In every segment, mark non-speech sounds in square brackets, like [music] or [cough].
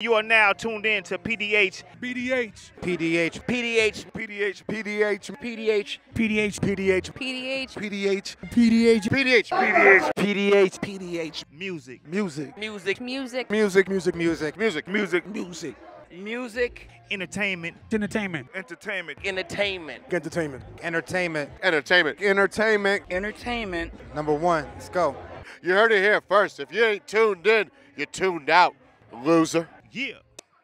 You are now tuned in to PDH. BDH. PDH. PDH. PDH. PDH. PDH. PDH. PDH. PDH. PDH. PDH. PDH. PDH. PDH. PDH. Music. Music. Music. Music. Music. Music. Music. Music. Music. Music. Music, Entertainment. Entertainment. Entertainment. entertainment, Entertainment. Entertainment. Entertainment. Entertainment. entertainment. Number one. Let's go. You heard it here first. If you ain't tuned in, you're tuned out, loser. Yeah.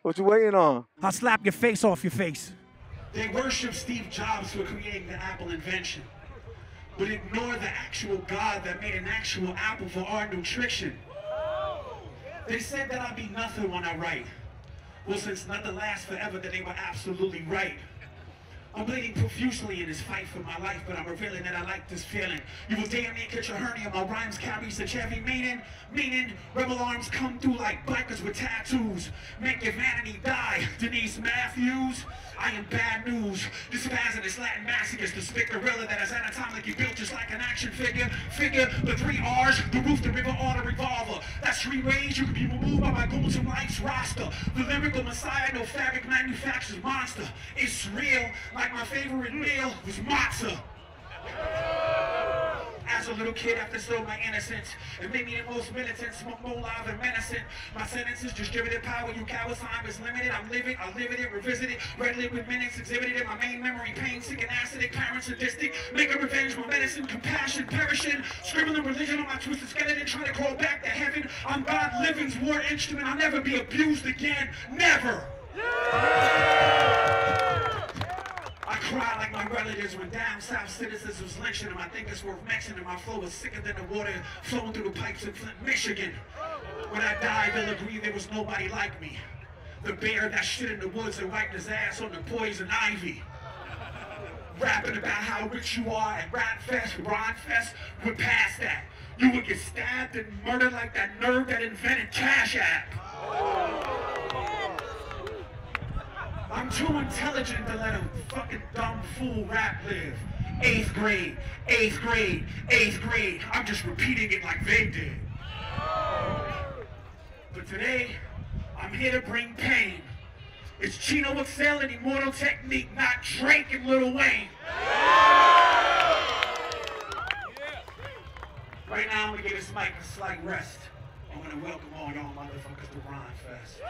What you waiting on? I'll slap your face off your face. They worship Steve Jobs for creating the Apple invention, but ignore the actual God that made an actual apple for our nutrition. They said that I'd be nothing when I write. Well, since nothing lasts forever, then they were absolutely right. I'm bleeding profusely in this fight for my life, but I'm revealing that I like this feeling. You will damn near catch a hernia. My rhymes carry such heavy meaning. Meaning, rebel arms come through like bikers with tattoos. Make your vanity die. [laughs] Denise Matthews. I am bad news. This this Latin masochist, the spick gorilla that is anatomically built just like an action figure. Figure the three R's, the roof, the river, or the revolver. Three ways you can be removed by my and life's roster. The lyrical messiah, no fabric manufactures monster. It's real, like my favorite meal was matzah. As a little kid, after stole my innocence, it made me the most militant, smoke more live and menacing. My sentences distributed power, you cowards, time is limited. I'm living, I live it, revisit it, read it with minutes, exhibited in my main memory, pain, sick and acidic, parents sadistic, making revenge, my medicine, compassion, perishing, scribbling religion on my twisted skeleton, trying to crawl back to heaven. I'm God living's war instrument, I'll never be abused again, never. I cried like my relatives when down south citizens was lynching them. I think it's worth mentioning. My flow was sicker than the water flowing through the pipes in Flint, Michigan. When I die, they'll agree there was nobody like me. The bear that shit in the woods and wiped his ass on the poison ivy. Rapping about how rich you are at Rat Fest, Rhyme Fest, we're past that. You would get stabbed and murdered like that nerd that invented Cash App. I'm too intelligent to let a fucking dumb fool rap live. Eighth grade, eighth grade, eighth grade. I'm just repeating it like they did. But today, I'm here to bring pain. It's Chino XL and Immortal Technique, not Drake and Lil Wayne. Right now, I'm gonna give this mic a slight rest. I'm gonna welcome all y'all motherfuckers to Rhyme Fest.